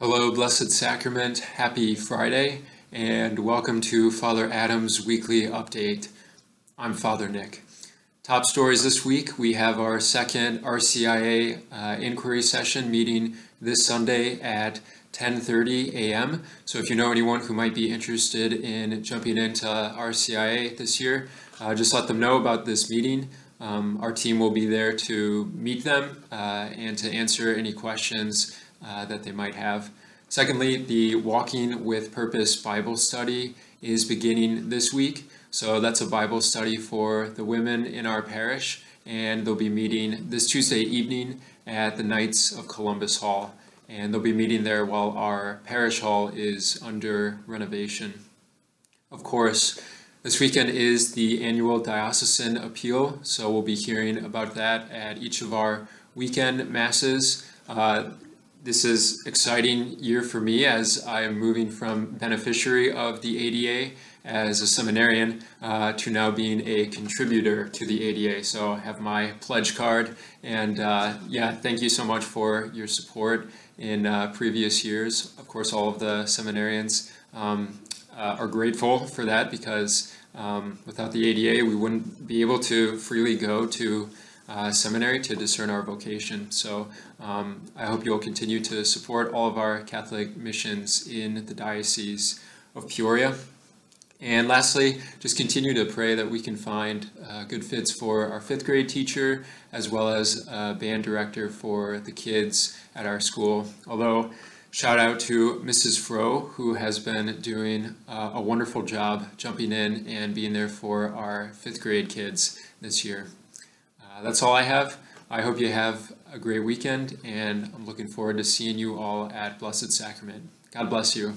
Hello, Blessed Sacrament. Happy Friday, and welcome to Father Adam's weekly update. I'm Father Nick. Top stories this week we have our second RCIA uh, inquiry session meeting this Sunday at 10:30 a.m. So if you know anyone who might be interested in jumping into RCIA this year, uh, just let them know about this meeting. Um, our team will be there to meet them uh, and to answer any questions uh, that they might have. Secondly, the Walking with Purpose Bible study is beginning this week. So that's a Bible study for the women in our parish, and they'll be meeting this Tuesday evening at the Knights of Columbus Hall. And they'll be meeting there while our parish hall is under renovation. Of course, this weekend is the annual diocesan appeal, so we'll be hearing about that at each of our weekend masses. Uh, this is exciting year for me as I am moving from beneficiary of the ADA as a seminarian uh, to now being a contributor to the ADA. So I have my pledge card and uh, yeah, thank you so much for your support in uh, previous years. Of course, all of the seminarians um, uh, are grateful for that because um, without the ADA, we wouldn't be able to freely go to uh, seminary to discern our vocation. So um, I hope you'll continue to support all of our Catholic missions in the Diocese of Peoria. And lastly, just continue to pray that we can find uh, good fits for our fifth grade teacher as well as a band director for the kids at our school. Although, shout out to Mrs. Fro, who has been doing uh, a wonderful job jumping in and being there for our fifth grade kids this year. Uh, that's all I have. I hope you have a great weekend, and I'm looking forward to seeing you all at Blessed Sacrament. God bless you.